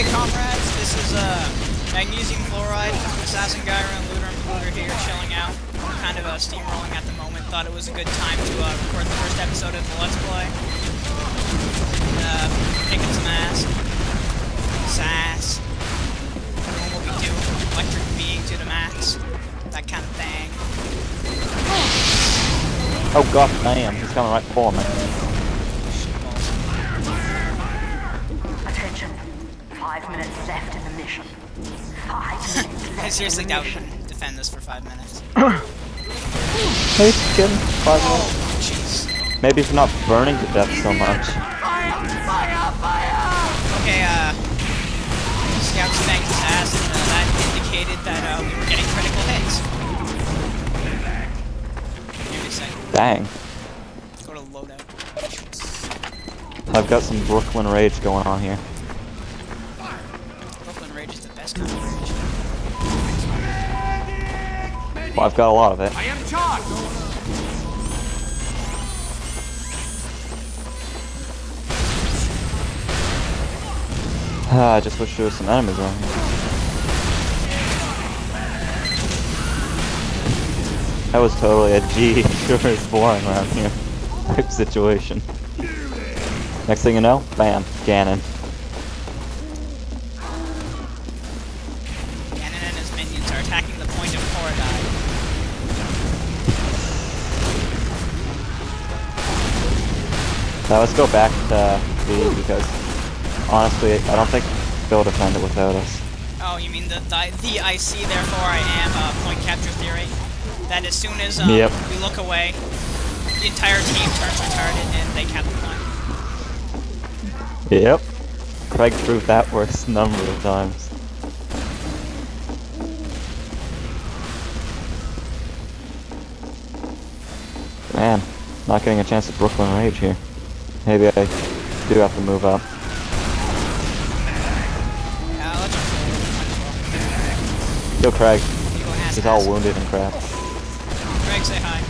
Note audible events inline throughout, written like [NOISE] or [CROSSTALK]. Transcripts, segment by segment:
Okay, comrades, this is uh, Magnesium Fluoride, Assassin Gyru, and Looter and Polluter here chilling out. Kind of uh, steamrolling at the moment. Thought it was a good time to uh, record the first episode of the Let's Play. Uh, kicking some ass. Sass. Doing what we do. Electric being to the max. That kind of thing. Oh god damn, he's coming right for me. Five minutes left in the mission. Five [LAUGHS] minutes left I seriously in doubt we mission. can defend this for five minutes. [COUGHS] Hey, chicken. Five minutes. Oh. Maybe if you're not burning to death so much. Okay, uh, Scouts banged his ass, and uh, that indicated that uh, we were getting critical hits. Hear Dang. go to loadout. I've got some Brooklyn rage going on here. Brooklyn Rage is the best kind of rage. Well, I've got a lot of it. I am charged! Ah, I just wish there was some enemies around here. That was totally a G. [LAUGHS] Sure is boring around here. Type situation. Next thing you know, bam, Ganon. Ganon Now let's go back to B because honestly, I don't think they'll defend it without us. Oh, you mean the, the, the I see, therefore I am uh, point capture theory? That as soon as um, Yep. we look away, the entire team turns retarded and they cap the point. Yep. Craig proved that works a number of times. Man, not getting a chance at Brooklyn Rage here. Maybe I do have to move up. Yeah, I'll let you roll. Might as Yo, Craig. well. Ass He's all wounded and crap. Greg, say hi.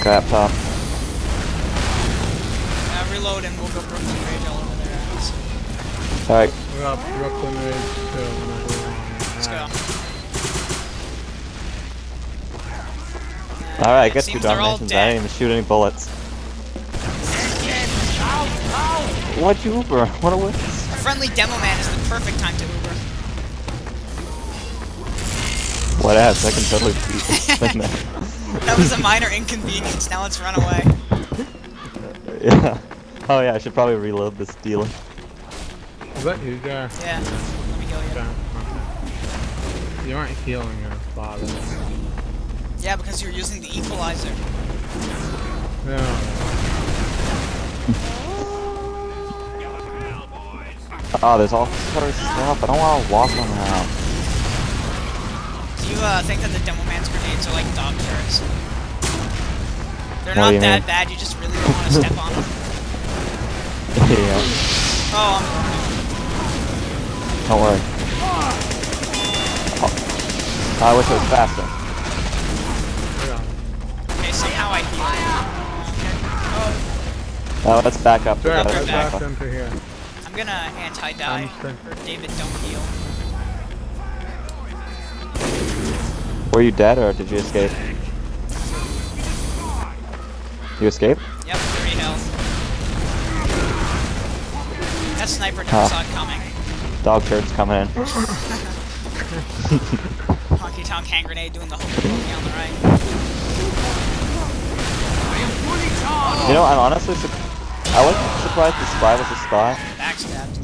Crap top. Uh, reload and we'll go Brooklyn Rage all over their ass. Alright, We're up Brooklyn Rage too. whenever we're on it. Let's go. Alright, I It get two seems they're. I didn't even shoot any bullets. What'd you Uber? [LAUGHS] What a waste. A friendly demo man is the perfect time to Uber. What else? I can totally beat this [LAUGHS] That was a minor inconvenience, now let's run away. [LAUGHS] Yeah. Oh yeah, I should probably reload this dealer. Is that you, Gar? Yeah, let me go Okay. here. okay. You aren't healing your father. Yeah, because you're using the equalizer. No. Oh, [LAUGHS] there's all sort of stuff. I don't want to walk on that. Do you uh, think that the demo man's grenades are like dog turrets? They're What not that mean? bad, you just really don't want to step on them. [LAUGHS] yeah. Oh, I'm Don't worry. Oh. I wish it was faster. Heal. Oh, let's back up. We I'll let's go back back up. into here. I'm gonna anti-die, I'm or David don't heal. Were you dead or did you escape? You escape? Yep, 3 health. That sniper never Huh. saw it coming. Dog turds coming in. [LAUGHS] Honky Tonk hand grenade doing the whole thing on the right. You know, I'm honestly su- I wasn't surprised the spy was a spy, Backstabbed.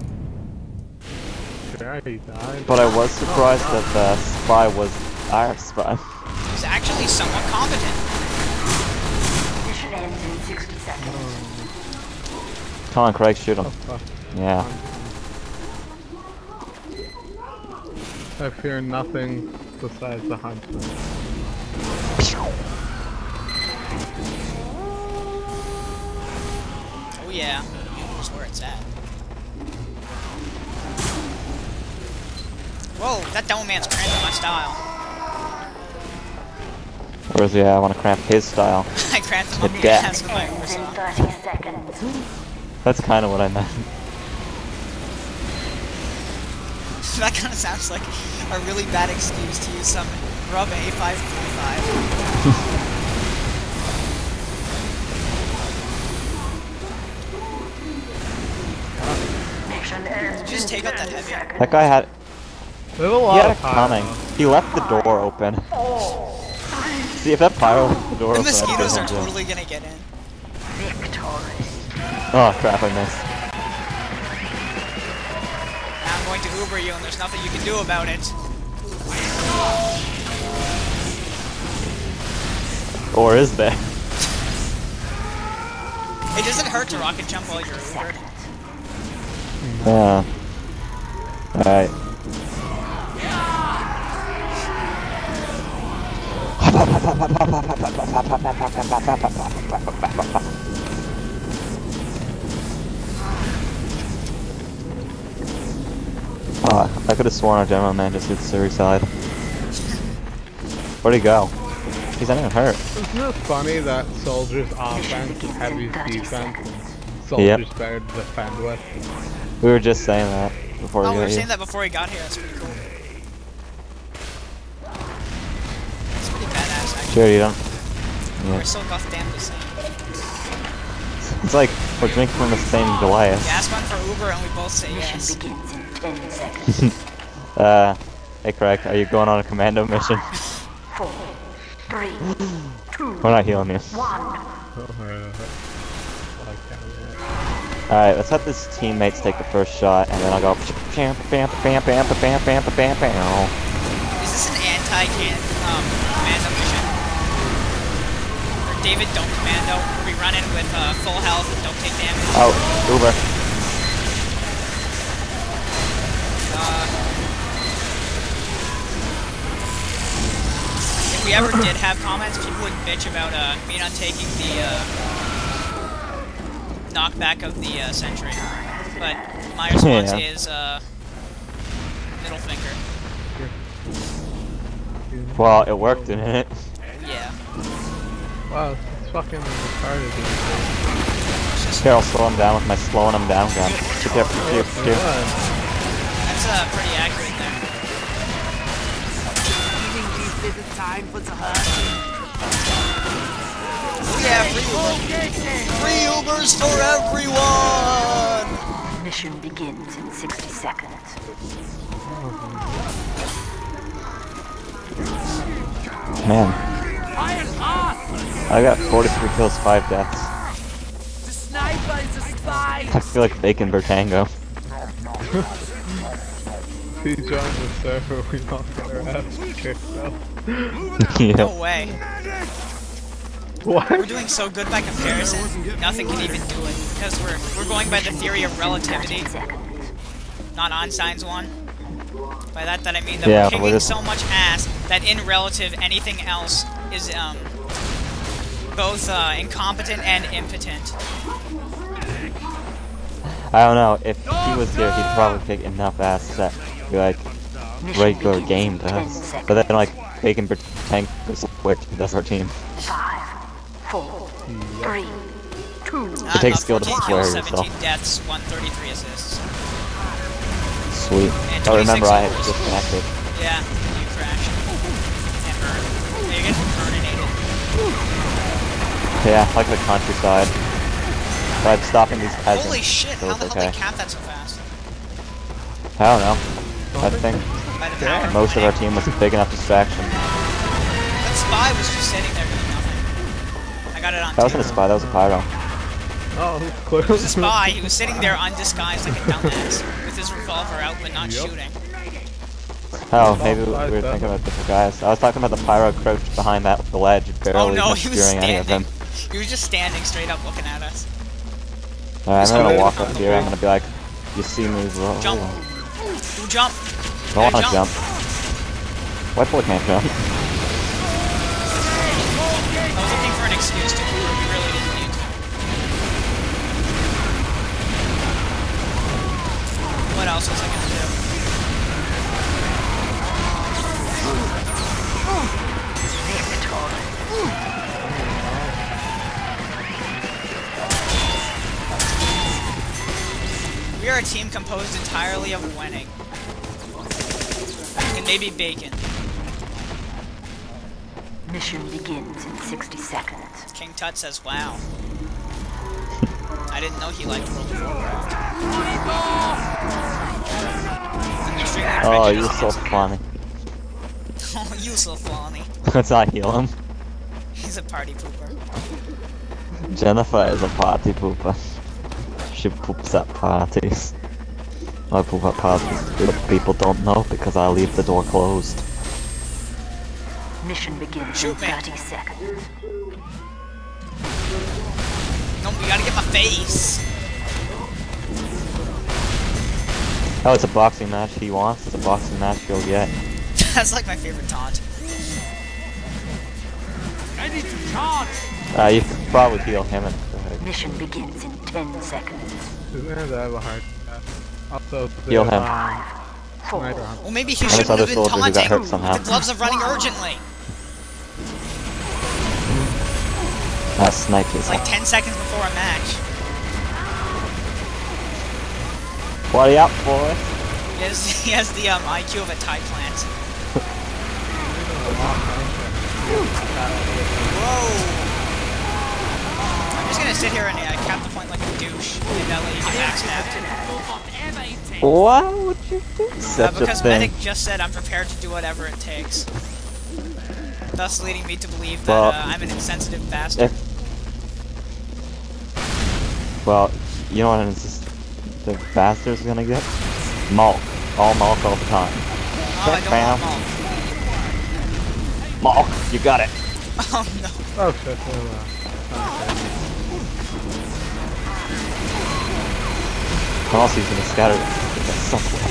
Sure, he died. but I was surprised that the spy was our spy. He's actually somewhat competent. Mission ends in 60 seconds. Come on, Craig, shoot him. Oh, fuck. Yeah. I fear nothing besides the huntsman. Oh yeah, that's where it's at. Whoa, that demo man's cramping my style. Whereas, yeah, I want to cramp his style. [LAUGHS] I Cramped up To your death. ass with my Uber Ends in song. 30 seconds. That's kind of what I meant. [LAUGHS] [LAUGHS] that kind of sounds like a really bad excuse to use some rub A535. Take out that heavy? That guy had There's a he had of it pyro. coming. He left the door open. Oh. See if that pyro left the door The open. I'd mosquitoes are totally gonna get in. Victorious. Oh crap! I missed. Now I'm going to Uber you and there's nothing you can do about it. Or is there? It doesn't hurt to rocket jump while you're Ubered. Yeah. Alright. Oh, I could have sworn our general man just did suicide. Where'd he go? He's not even hurt. Isn't it funny that soldiers offense is heavy 30 defense and Yep. soldiers better to defend with? We were just saying that before Oh, we we were saying here. that before he got here. That's pretty cool. It's pretty badass, actually. Sure, you don't. We're Yeah. so goddamn the same. It's like we're drinking from the same Goliath. You ask one for Uber and we both say Mission yes. begins in 10 seconds. [LAUGHS] Uh, hey Craig, are you going on a commando mission? [LAUGHS] Four, three, two, We're not healing you. one. Alright, let's have this teammates take the first shot, and then I'll go bam bam bam bam bam bam bam bam. Is this an anti-can um, commando mission? Or David don't commando, we run in with uh, full health and don't take damage? Oh, Uber. Uh, if we ever did have comments, people would bitch about uh, me not taking the uh, knockback of the uh, sentry. But my response Yeah. is uh, middle finger. Well, it worked, didn't it? Yeah. Wow, it's fucking retarded. dude. Just, Here, I'll slow him down with my slowing him down gun. Chip, chip, chip, chip. What? that's uh, pretty accurate there. Yeah, free Uber. Free Ubers for everyone! Mission begins in 60 seconds. Man. I got 43 kills, 5 deaths. I feel like Bacon Bertango. [LAUGHS] He joined the server, we all got our ass kicked though. [LAUGHS] yeah. No way. [LAUGHS] We're doing so good by comparison, nothing can even do it. Because we're we're going by the theory of relativity, 30 seconds. not Einstein's one. By that that I mean that Yeah, we're but kicking we're- so much ass that in relative anything else is um both uh, incompetent and impotent. I don't know. If he was here, he'd probably kick enough ass that be like regular game to us. But then like they can is quick and does our team. Five, four, three, two, Not takes enough, skill to 14 swear kills, yourself. 17 deaths, 133 assists. Sweet. And I remember I had disconnected. Yeah, you crashed. And burned. Yeah, you're getting burninated. Yeah, like the countryside. But I'm stopping these peasants. Holy shit, so how it's the hell okay. they cap that so fast? I don't know. I think By the power. most of our team was a big enough distraction. That spy was just sitting there doing nothing. I got it on That wasn't a spy, that was a pyro. Oh, He clearly. was a spy, he was sitting there undisguised like a dumbass, with his revolver out but not Yup. shooting. Oh, maybe we were thinking about different guys. I was talking about the pyro crouched behind that the ledge, Oh barely no, he was obscuring any of them. He was just standing straight up looking at us. Alright, I'm gonna walk up here, I'm gonna be like, you see me, roll. Jump. Ooh, jump. Don't wanna Yeah, jump. White boy can't jump. excuse to cool it. We really didn't need to. What else was I going to do? We are a team composed entirely of winning. And maybe bacon. Mission begins in 60 seconds. King Tut says, wow. I didn't know he liked World of Warcraft. Oh, [LAUGHS] oh, you're so funny. Oh, you're so funny. Let's not heal him. He's a party pooper. Jennifer is a party pooper. She poops at parties. I poop at parties, but people don't know because I leave the door closed. Mission begins Shoot in me. 30 seconds. No, we gotta get my face. Oh, it's a boxing match he wants. It's a boxing match he'll get. [LAUGHS] That's like my favorite taunt. Uh, you could probably heal him and Mission begins in 10 seconds. Who's gonna have a heart attack? Also, Heal him. um, Four, Well, maybe he shouldn't have been soldier who got taunting. hurt somehow. The gloves are running urgently. Uh, his like 10 seconds before a match. What are you up for? He has, he has the um, IQ of a Thai plant. [LAUGHS] Whoa! I'm just gonna sit here and uh, cap the point like a douche and uh, let you get backstabbed. Why would you do Uh, such a because? Medic just said I'm prepared to do whatever it takes. Thus leading me to believe that Well, uh, I'm an insensitive bastard. If well, you know what is the bastard's gonna get? Malk. All Malk all the time. oh, I don't bam. want Malk, you got it. [LAUGHS] Oh no. Oh shit, well, uh, I'm also using a scatter gun. Somewhere.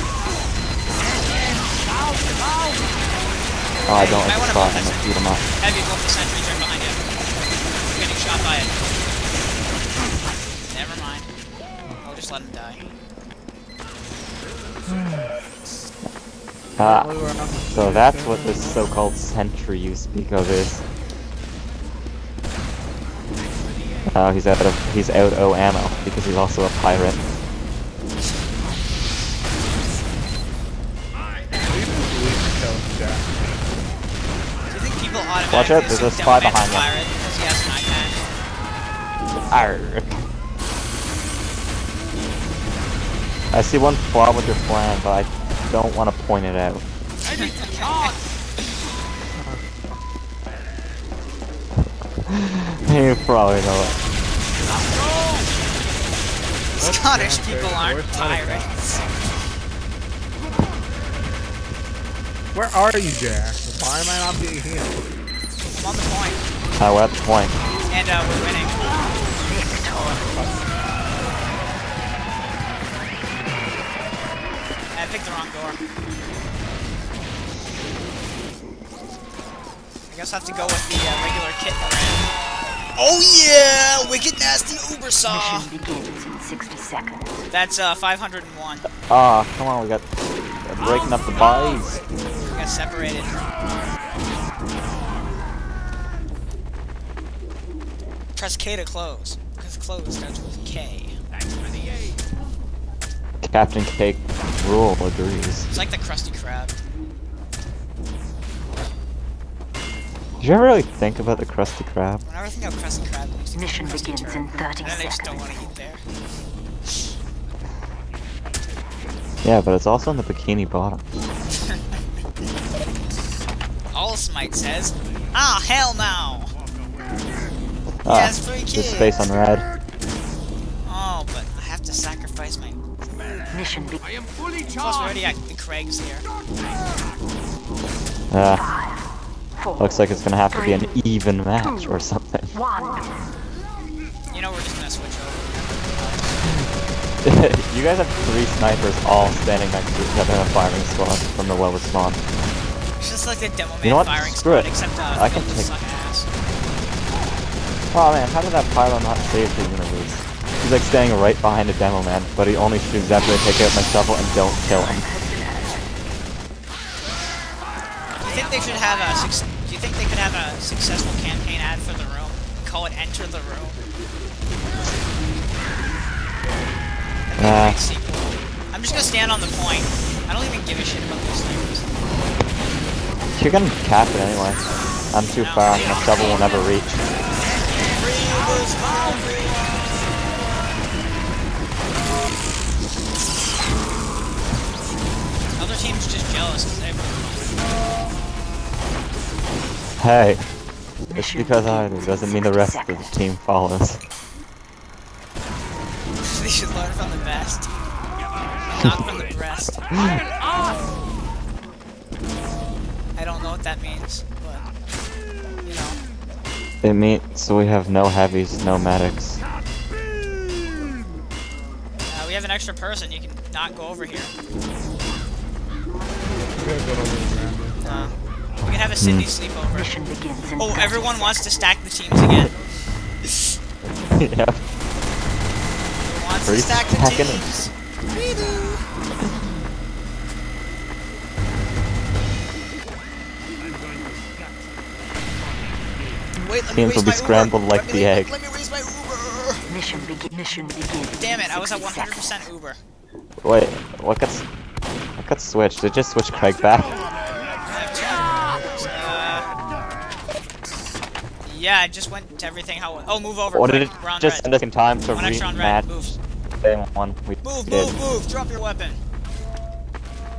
Oh, I don't like wanna the spot. I'm gonna beat him up. Heavy Wolf the Sentry turn behind you. I'm getting shot by it. Just let him die. Ah, we were on the- so that's what this so-called sentry you speak of is. Oh, he's out of he's out of ammo because he's also a pirate. Please kill Jack. Do you think people automatically Watch out, there's a spy behind you. pirate because he has an eye patch? Arr. I see one flaw with your plan, but I don't want to point it out. [LAUGHS] you probably know it. Scottish damn people aren't Where's pirates. Where are you, Jack? Why am I not being healed? I'm on the point, Uh, we're at the point. and uh, we're winning. Picked the wrong door. I guess I have to go with the uh, regular kit brand. Oh yeah! Wicked Nasty Uber Saw! Mission begins in 60 seconds. That's uh, 501. Ah, come on, we got we're breaking up the buys. We got separated. Press K to close, because close starts with K. Captain Cake rule agrees. It's like the Krusty Krab. Did you ever really think about the Krusty Krab? Whenever I think of Krusty Krab, it makes me Mission Krusty begins Turd. in 30 And then I just don't seconds. want to eat there. Yeah, but it's also in the bikini bottom. [LAUGHS] All Smite says, Ah, hell no! Ah, Yes, free just kids. space on red. Mission begins Plus, we're already at the Craigs here. Uh, four, looks like it's gonna have to be an even match or something. one. You know we're just gonna switch over. [LAUGHS] you guys have three snipers all standing next to each other in a firing squad from the lowest spawn. It's just like the Demo Man You know what? firing Screw squad, it. except uh, I can filled take- suck ass. Oh man, how did that pyro not save the universe? He's like standing right behind a demo man, but he only shoots after I take out my shovel and don't kill him. Do you think they should have a Do you think they could have a successful campaign ad for the room? Call it Enter the Room. Uh, I'm just gonna stand on the point. I don't even give a shit about those things. You're gonna cap it anyway. I'm too No. far. My shovel will never reach. Jealous because they Hey, it's because I do doesn't mean the rest of the team follows. [LAUGHS] they should learn from the best. [LAUGHS] Not from the breast. I don't know what that means, but you know. It means so we have no heavies, no medics. Uh, we have an extra person. You can not go over here. Uh, we can have a Sydney sleepover. Mission begins in Oh, everyone wants to stack the teams again. [LAUGHS] yeah. Who wants Are to stack the stacking it? teams? We do. Wait, let me Teams will be scrambled Uber. like Let the me- egg. Let me raise my Uber. Mission, begin. Mission begins. Damn it, I was at 100% Uber. Wait, what got s- what got switched? Did it just switched Craig back? Uh, yeah, I just went to everything how. Oh, move over. Or did it We're just red. send us in time to One extra on rematch Move. one we Move, did? move, move. Drop your weapon.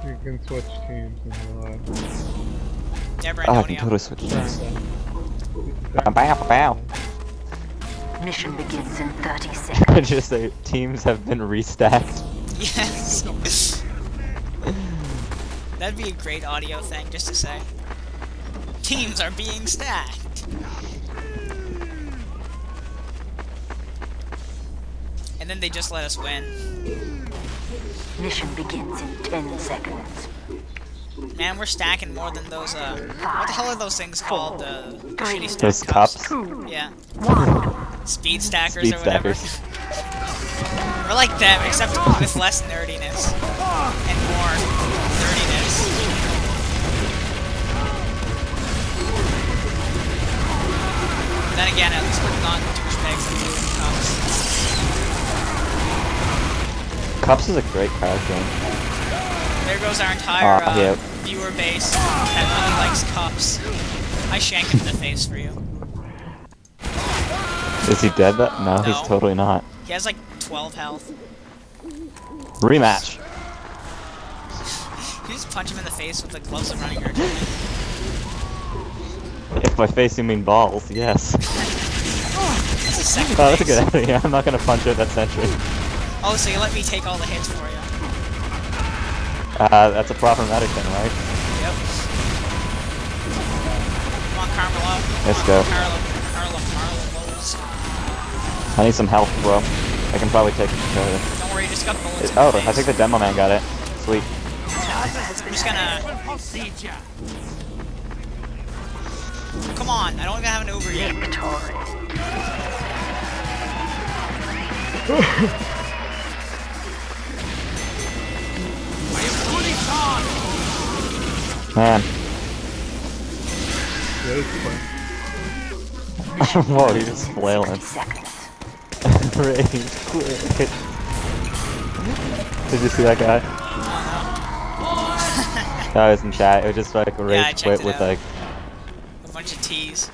You can switch teams in real life. Yeah, Oh, I can Brandonia. totally switch teams. Bow, bow, bow. Mission begins in 30 I [LAUGHS] seconds. just say teams have been restacked. Yes. [LAUGHS] [LAUGHS] That'd be a great audio thing just to say. Teams are being stacked. And then they just let us win. Mission begins in 10 seconds. Man, we're stacking more than those, uh... What the hell are those things called? Uh, the shitty stack Those cups. Two, Yeah. Speed stackers Speed or whatever. stackers. [LAUGHS] We're like them, except with less nerdiness. And more nerdiness. Then again, at least we're not douchebags like cops. Cups is a great game. There goes our entire Ah, uh, yeah. viewer base that really likes cups. I shank him in the face for you. Is he dead? That no, he's totally not. He has like 12 health. Rematch. You just punch him in the face with the gloves of running your If by face you mean balls, yes. [LAUGHS] That's a Oh, that's a good idea. I'm not gonna punch at that sentry. Oh, so you let me take all the hits for you. Uh, that's a proper medic then, right? Yep. Come on, Carmelo. Let's go. Lowe's. I need some help, bro. I can probably take care of it. Don't worry, you just got bullets It- Oh, face. I think the demo man got it. Sweet. I'm just gonna... Come on, I don't even have an Uber yet. Victory. Man. That is fun. Whoa, he's just flailing. Seconds. Rage quit. Did you see that guy? [LAUGHS] That was in chat. It was just like a rage checked quit with out. like A bunch of T's.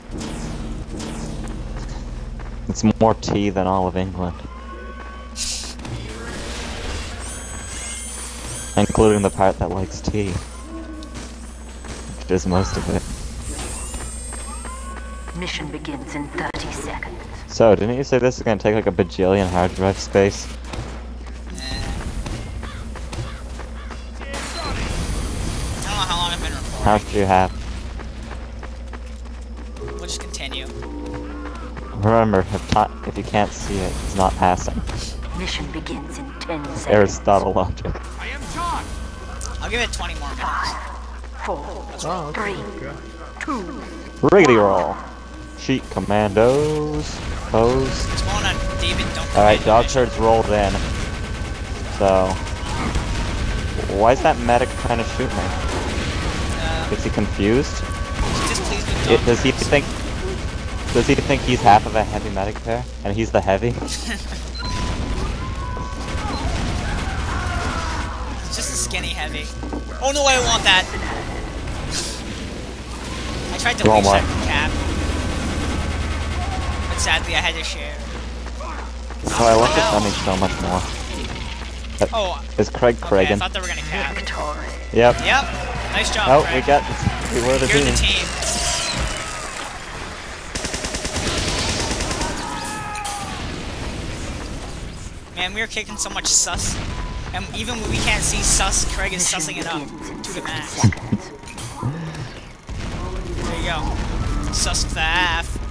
it's more tea than all of England, including the part that likes tea, which is most of it. Mission begins in 30 seconds. So, didn't you say this is gonna take like a bajillion hard drive space? I don't know how long I've been recording. How much do you have? We'll just continue. Remember, if, not, if you can't see it, it's not passing. Mission begins in 10 seconds. Aristotle logic. I am John. I'll give it 20 more minutes. Five, four, Oh, okay. three, okay. two, Riggedy roll. Sheet commandos. Pose. It's going on David, don't Alright, dog herd's rolled in. So. Why is that medic trying to shoot me? Uh, Is he confused? he's displeased with It, does he think. Does he think he's half of a heavy medic pair? And he's the heavy? [LAUGHS] He's just a skinny heavy. Oh no, I want that. [LAUGHS] I tried to reach that cap. But sadly, I had to share. So I like defending so much more. Oh, Is Craig okay, I Cragen? thought they were gonna cap. Victory. Yep. Yep. Nice job, Oh, Craig. we got. We were the You're team. the team. Man, we are kicking so much sus. And even when we can't see sus, Craig is Mission sussing it up to the max. There you go. Sus faff.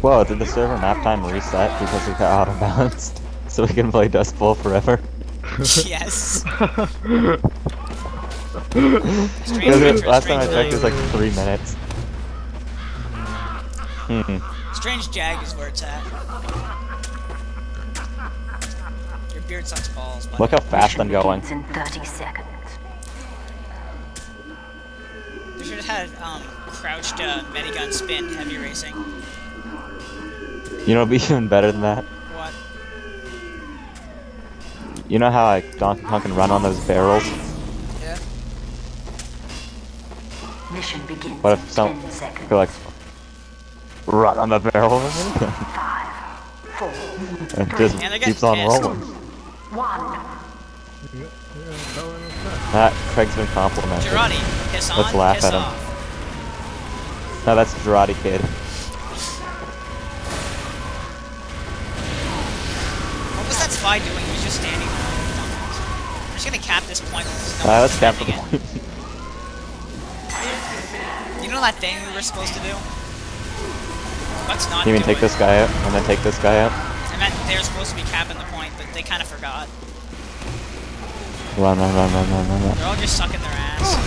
Whoa, did the server map time reset because we got out of bounds? So we can play Dustbowl forever? yes. It- [LAUGHS] last time I checked it was like three minutes. Hmm. Strange jag is where it's at. Your beard sucks balls, but Look how fast I'm going. begins in 30 seconds. they should have had um, crouched uh, medigun spin heavy racing. You know, [LAUGHS] be even better than that. What? You know how like Donkey Kong can run on those barrels? Yeah. Mission begins What in if some 10 seconds. go like run on the barrel and [LAUGHS] Five, four, it just And keeps on pissed. rolling. one. That Craig's been complimented. Girardi, piss on, Let's laugh piss at him. off. No, that's Girardi Kid. What was that spy doing? He was just standing there. I'm just gonna cap this point. since No Uh, let's cap the point. You know that thing we were supposed to do? Let's not You mean do take it. this guy out and then take this guy out? I meant they were supposed to be capping the point, but they kind of forgot. Run, run, run, run, run, run, run. They're all just sucking their ass.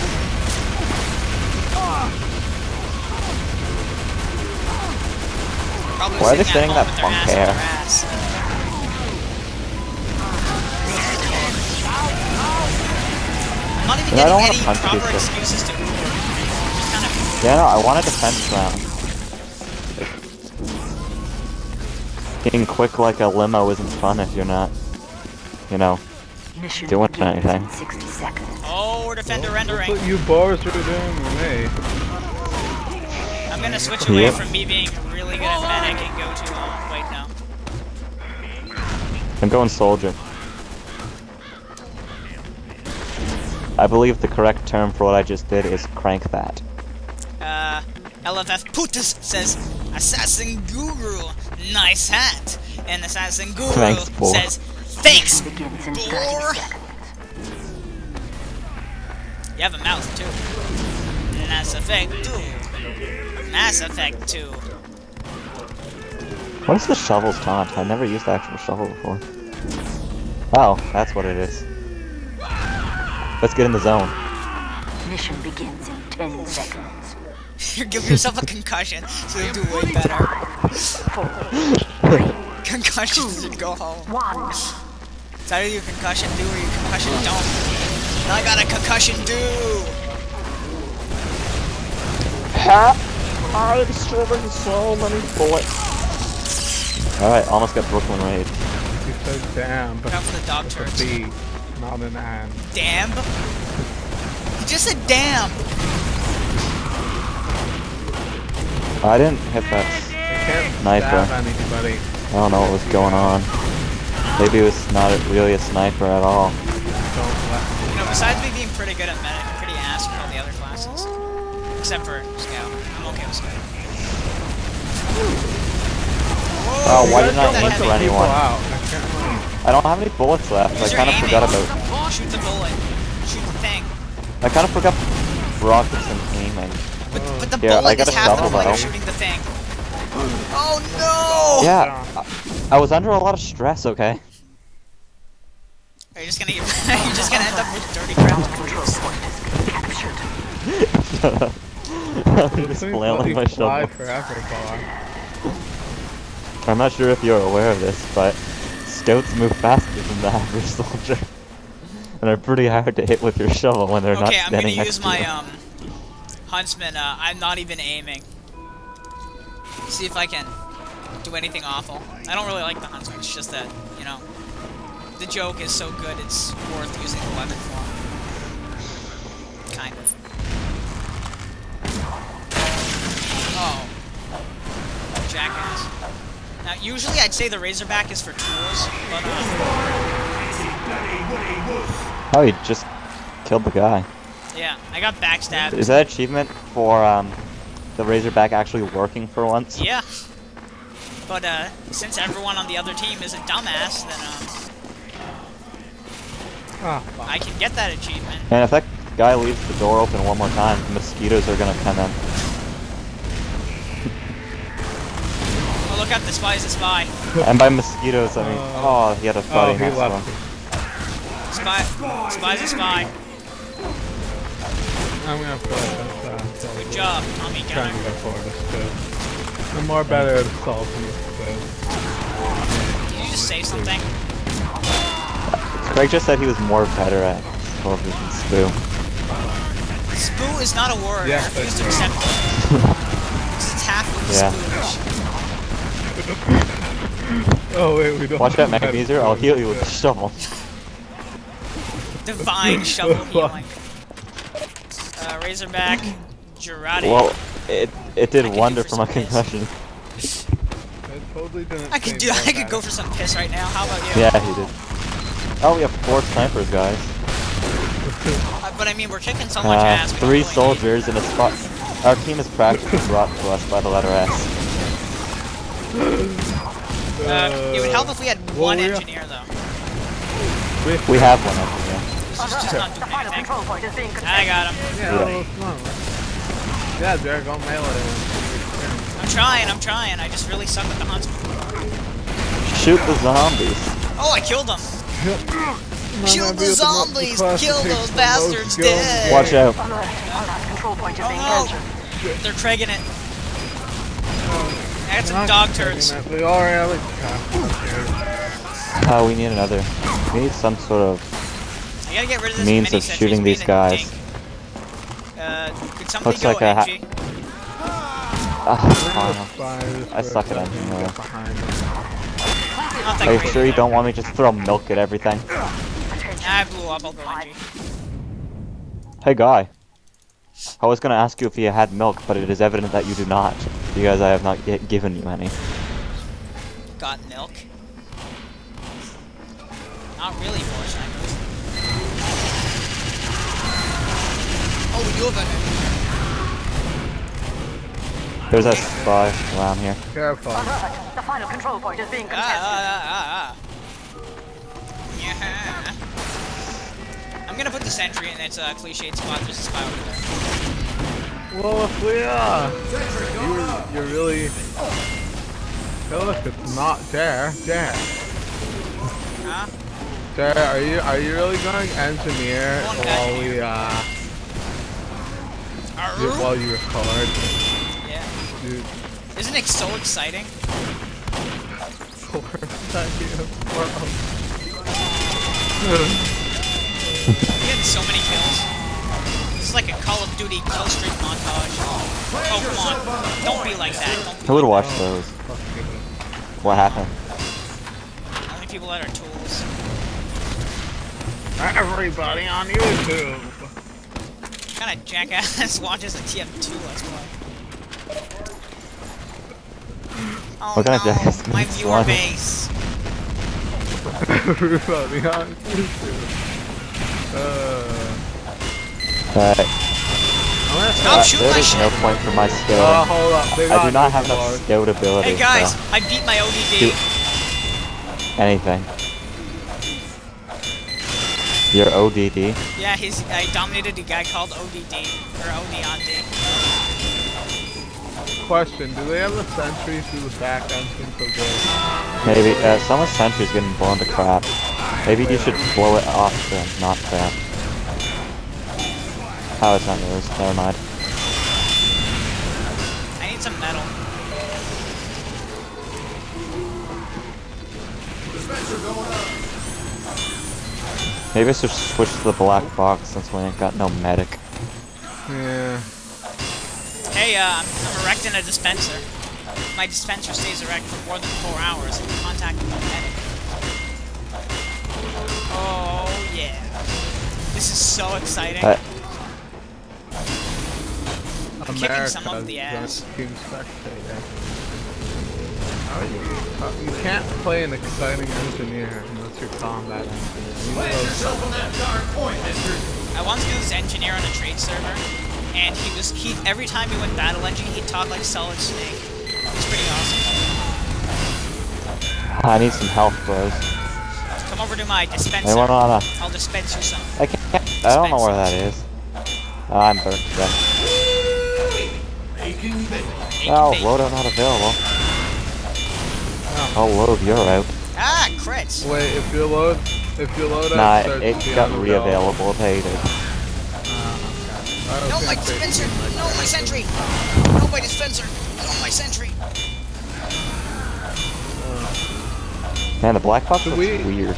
Probably Why are they sitting saying that punk hair? ass up their ass. I'm not even Yeah, I don't wanna any punch these proper guys. excuses to Uber. Kind of Yeah, no, I want a defense round. Being quick like a limo isn't fun if you're not, you know, Mission Doing begins anything. in 60 seconds. Oh, we're defender rendering. That's what you bars are doing with me. I'm gonna switch away Yep. from me being really good at medic and go to um, wait no. I'm going soldier. I believe the correct term for what I just did is crank that. Uh, LFF Putus says Assassin Guru, nice hat, and Assassin Guru Thanks, Boar. says thanks. Mission begins in 30 Boar. You have a mouth too. Mass Effect 2. Mass Effect 2. What is the shovel's taunt? I've never used the actual shovel before. Oh, that's what it is. Let's get in the zone. Mission begins in 10 seconds. you [LAUGHS] Give yourself a concussion so you'll do way better. [LAUGHS] Four, Concussions and go home. one. It's either you concussion do or you concussion don't. And I got a concussion do. Ha! I'm serving so many bullets. Alright, almost got Brooklyn Rage. You said damn, but Look for the dog with turrets. not an and. Damn. You just said damn. I didn't hit that. Sniper. anybody. I don't know what was going on. Maybe it was not really a sniper at all. Don't let me. You know, besides me being pretty good at medic, I'm pretty ass with all the other classes. Except for Scout. I'm okay with Scout. Oh, why didn't I don't aim for anyone? I don't have any bullets left. I kind of forgot about. Shoot the bullet. Shoot the thing. I kind of forgot rockets and aiming. But, but the Yeah, I bullet got is half the shovel, point of shooting the thing. Oh no! Yeah, I, I was under a lot of stress. Okay. Are you just gonna [LAUGHS] you're just gonna end up with dirty crap? Control point has. I'm just flailing let my shovel. I'm not sure if you're aware of this, but scouts move faster than the average soldier. [LAUGHS] And are pretty hard to hit with your shovel when they're not standing Okay, I'm gonna use my um huntsman. Uh, I'm not even aiming. See if I can do anything awful. I don't really like the huntsman. It's just that you know. the joke is so good it's worth using the weapon for. Kind of. Oh. Jackass. Now, usually I'd say the Razorback is for tools, but uh, Oh, he just killed the guy. yeah, I got backstabbed. Is that achievement for um, the Razorback actually working for once? Yeah. But uh, since everyone on the other team is a dumbass, then um, fuck. I can get that achievement. And if that guy leaves the door open one more time, mosquitoes are gonna come in. Oh, look out, the spy is a spy. And by mosquitoes, I mean, oh, he had a Oh, buddy he next to left. him. Spy, spy's a spy. I'm gonna play this. Uh, Good job, Tommy trying to Gunner. go for this too. I'm more better at assaulting this too. Did you just say something? Craig just said he was more better at soldiers than Spoo. Spoo is not a word. Yeah, I refuse to accept it. It's half of Yeah. spooge. [LAUGHS] Oh wait, we don't. Watch that have Magneser, I'll heal you with the shovel. Divine [LAUGHS] shovel healing. Uh, Razorback, Girardi. Well, it it did I could do wonder for for my concussion. I totally. I could do. I could that. go for some piss right now. How about you? Yeah, he did. Oh, we have four snipers, guys. [LAUGHS] Uh, but I mean, we're kicking so much Uh, ass. three soldiers and a spot. Our team is practically brought to us by the letter S. need- Uh, it would help if we had Well, one we- engineer, though. We have one engineer. This is just not doing anything. control point is being I got him. Yeah, Yeah. well, it's not. Yeah, Derek, go melee. I'm trying. I'm trying. I just really suck at the huntsman. Shoot the zombies. Oh, I killed them. [LAUGHS] Kill the zombies. Kill those [LAUGHS] bastards dead. Watch out. Alert. Our last control point is being Oh, captured. They're Craiging it. That's some dog turds. We already have a Oh, we need another. We need some sort of. Gotta get rid of this Means of shooting these guys. Uh, could somebody Looks go like a ha- NG? Ah, I suck at engine Get though. behind him. Oh, Are you sure you don't want me to just throw milk at everything? I blew up. I'll go Hey guy. I was gonna ask you if you had milk, but it is evident that you do not. Because I have not yet given you any. Got milk. Not really, four snipers. Oh, we do have an There's a spy around here. Careful. Alert. The final control point is being Ah, contested. ah, ah, ah, ah. Yeah. I'm gonna put the sentry in its uh, cliched spot. There's a spy over there. Well, if we, uh, you're, you're really. Look, it's not there. There. Huh? There, are you, are you really going engineer while we, uh, you- while you record? Yeah. Dude, Isn't it so exciting? worst idea of the world. I'm getting so many kills. This is like a Call of Duty kill streak montage. Oh, come on. Don't be like that. Don't be Who would like watch those? What happened? that. Only people that are tools. Everybody on YouTube. What kind of jackass [LAUGHS] watches a TF2 Let's Play? Oh What kind of jackass my makes [LAUGHS] viewer one? base. Everybody on YouTube. Uh, Alright. Stop Uh, shooting there my is no point for my Oh, hold up. They I do not have nuclear. enough scout ability. Hey guys, so I beat my ODD. Do- anything. Your ODD? Yeah, he's I dominated a guy called ODD or OD. Question, do they have a sentry through the back entrance of the... Maybe. Uh, someone's sentry's getting blown to crap. Maybe you should blow it off the not crap. Oh, it's not yours. Never mind. I need some metal. Maybe I should switch to the black box since we ain't got no medic. Yeah. Hey, uh, I'm, I'm erecting a dispenser. My dispenser stays erect for more than four hours. in Contact with the medic. Oh, yeah. This is so exciting. Uh, kicking some of America's the ass. Team spectator. How are you? uh, you can't play an exciting engineer unless you're combat engineer. You know, I once knew this engineer on a trade server, and he was he every time he went battle engine, he'd talk like Solid Snake. It's pretty awesome. I need some health, bros. Come over to my dispenser. Anyone on a? I'll dispense you some. I can't. I don't know where that is. Oh, I'm burnt to death. Bacon Oh, bacon. loadout not available. Oh, load, you're out. Ah, crits. Wait, if you load, if you load Nah, up, starts it got unavailable. re-available. Hated. Uh, okay. I was No, my say- dispenser. No, my sentry. No, my dispenser. No, my sentry. Man, the black box Should looks we- weird.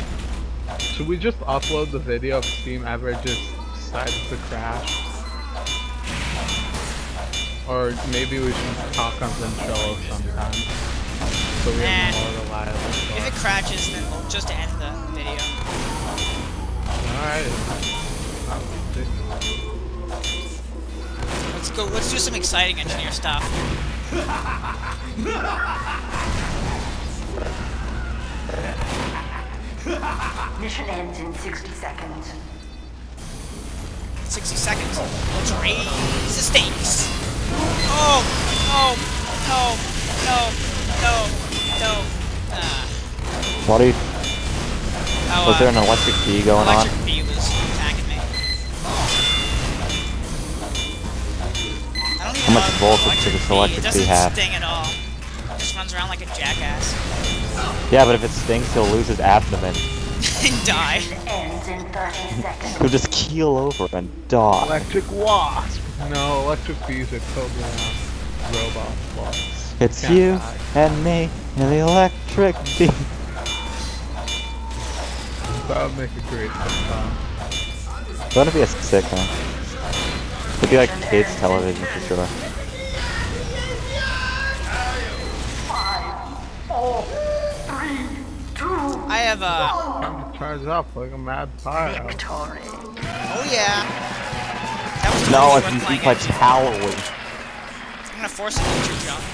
Should we just upload the video of Steam ever just decides to crash? Or maybe we should talk on Ventrilo sometime. So we have Nah. more reliable If it crashes, then we'll just end the video. Alright. Let's go. Let's do some exciting engineer stuff. Mission ends in 60 seconds. 60 seconds. Let's raise the stakes. Oh, oh, no, no, no, no. Ah. What are you? Oh, Was there uh, an electric bee going on? electric bee was attacking me. I don't even How much voltage does this bee- electric It bee doesn't have? sting at all. It just runs around like a jackass Yeah, but if it stings, he'll lose his abdomen. [LAUGHS] and die. Ends in 30 seconds. He'll just keel over and die. Electric Wasp! No, electric bees are totally not robot wasps. It's Can't you die. and me and the electric bee. That would make a great sitcom. It's gonna be a sitcom. It'd be like kids television for sure. Five, four, three, two, I have uh Time to charge up like a mad fire. victory. oh yeah. That was No, totally if worth you playing keep my it. Halloween. I'm gonna force it to jump.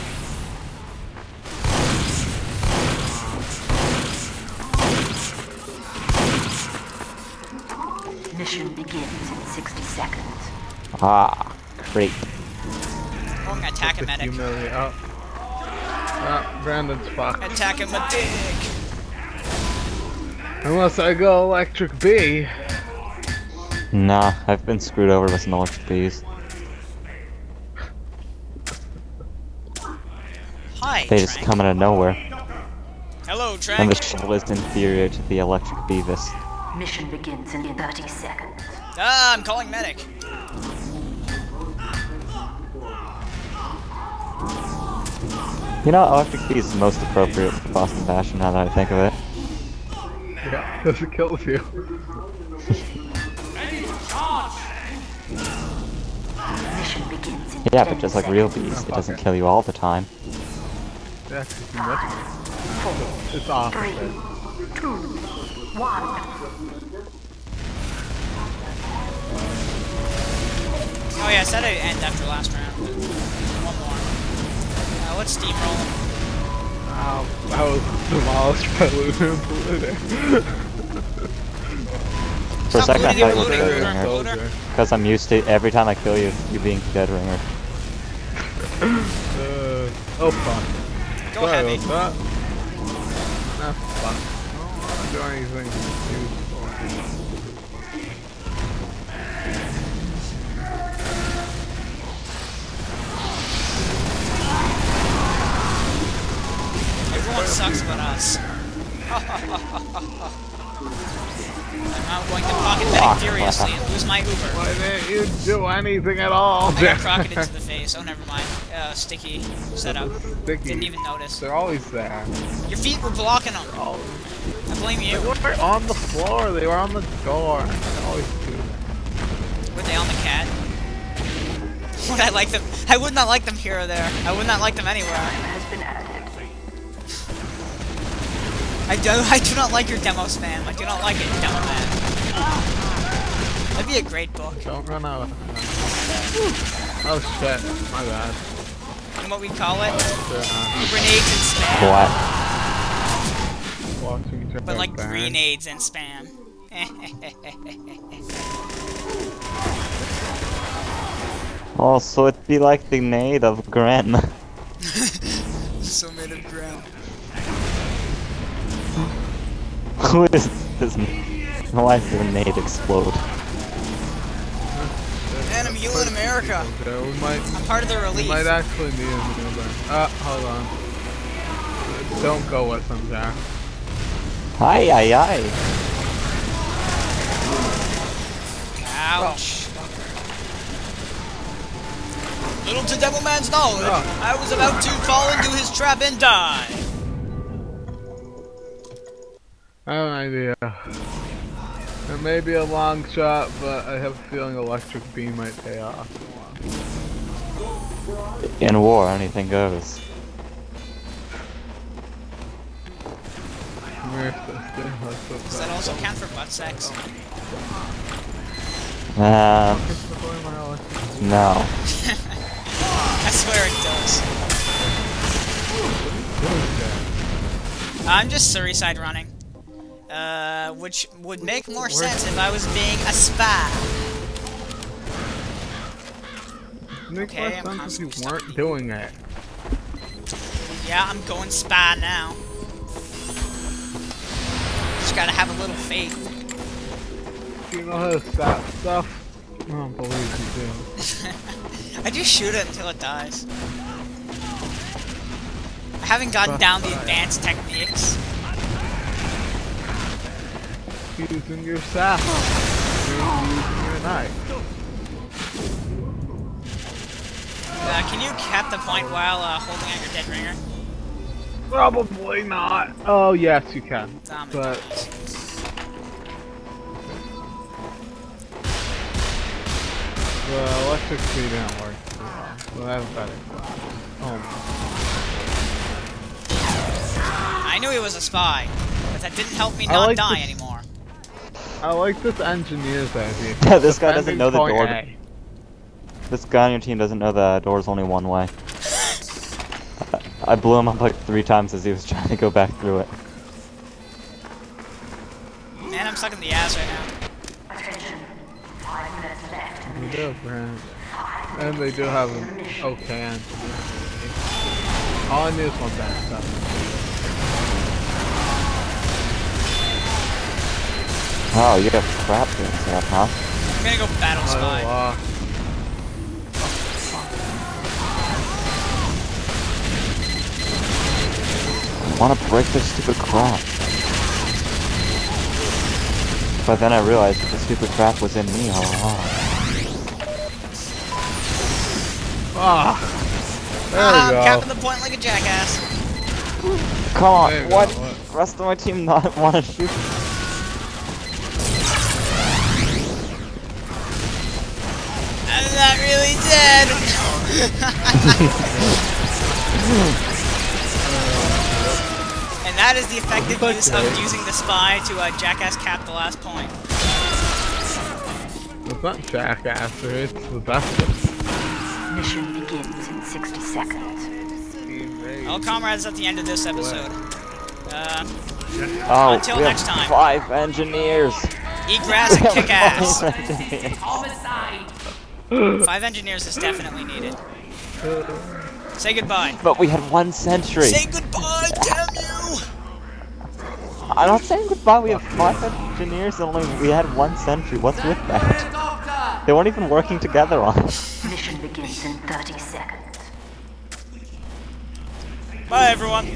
Mission begins in 60 seconds. Ah, great. Oh, I'm gonna attack a medic. Humiliate. Oh. Ah, Brandon's fucked. Attack him a dick. Unless I go electric bee. Nah, I've been screwed over with some electric bees. Hi, They just Trank. come out of nowhere. Hello, And Trank. the shell is inferior to the electric beavis. Mission begins in 30 seconds. Ah, I'm calling medic. You know, electric bee is the most appropriate for Boston Basher now that I think of it. [LAUGHS] Yeah, because it kills you. Mission Yeah, but just like real seconds. bees, it doesn't kill you all the time. Yeah, 'cause you. Four, It's opposite. three, two, one. Oh yeah, I said I'd end after last round. One more. Uh, let's steamroll him. Ow, that was demolished by Looter and Polluter. For a Stop second I looting, thought you were Dead Ringer. Because I'm used to every time I kill you, you being Dead Ringer. Uh, oh fuck. Go Sorry heavy. about that. Ah, fuck. I don't want to do anything Everyone sucks but us. [LAUGHS] I'm going to pocket medic furiously and lose my Uber. Why didn't you do anything at all? I got [LAUGHS] crocketed into the face. Oh, never mind. Uh, sticky setup. Sticky. Didn't even notice. They're always there. Your feet were blocking them. Always. I blame you. They were on the floor. They were on the door. They always do that. Were they on the cat? Would I like them? I would not like them here or there. I would not like them anywhere. Has been added. I do. [LAUGHS] I do not like your demo spam. I do not like it, demo man. That'd be a great book. Don't run out of Oh shit, my bad. And what we call it? Oh, They're Grenades and spam. What? watching each other But like burn. grenades and spam. [LAUGHS] Oh, so it'd be like the nade of Gren. [LAUGHS] so made of ground. [LAUGHS] Who is this? Why did the nade explode? Man, I'm healing America. Okay, we might, I'm part of the we relief. might actually need a new burn. Ah, hold on. Don't go with them, Jack. Hi, aye, aye. Ouch. Little to Demoman's knowledge, Oh. I was about to fall into his trap and die. I have an idea. It may be a long shot, but I have a feeling electric beam might pay off. In war, anything goes. Where's this thing? Let's look Does that also count for butt sex? That. no. [LAUGHS] [LAUGHS] I swear it does. I'm just Surrey-side running. Uh, which would make more sense if I was being a spy. Make Okay, more I'm sense if you weren't doing it. Yeah, I'm going spy now. Just gotta have a little faith. You know how to stop stuff? I don't believe you do. [LAUGHS] I just shoot it until it dies. I haven't gotten down the advanced techniques. Using your sap. You're using your knife. Uh, can you cap the point while uh, holding out your dead ringer? Probably not. Oh yes, you can. Damn it. But the electric speed didn't work too well. So that's better. Oh I knew he was a spy, but that didn't help me not like die anymore. I like this engineer's idea. [LAUGHS] this guy doesn't know the door. A. This guy on your team doesn't know the door's only one way. I blew him up like three times as he was [LAUGHS] trying to go back through it. Man, I'm stuck in the ass right now. Attention. Five minutes left in the They do, Brand. And they do have an okay answer. All I need is one bad Oh, you have crap to up, huh? I'm gonna go battle Oh, spy. uh, I want to break this stupid crap. But then I realized that the stupid crap was in me all along. ah, there Ah, we I'm go. capping the point like a jackass. Come on, There go, what? what? The rest of my team not want to shoot. Dead. [LAUGHS] and that is the effective Fuck use right. of using the spy to uh, jackass cap the last point. It's not jackass, it's the best. Mission begins in 60 seconds. Well, comrades, at the end of this episode. Uh, Oh, Until we have next time. Five engineers. eat grass and kick [LAUGHS] ass. [LAUGHS] Five engineers. Is definitely needed. Say goodbye. But we had one sentry. Say goodbye, damn you! I'm not saying goodbye. We have five engineers and only we had one sentry. What's with that? They weren't even working together on it. Mission begins in 30 seconds. Bye, everyone.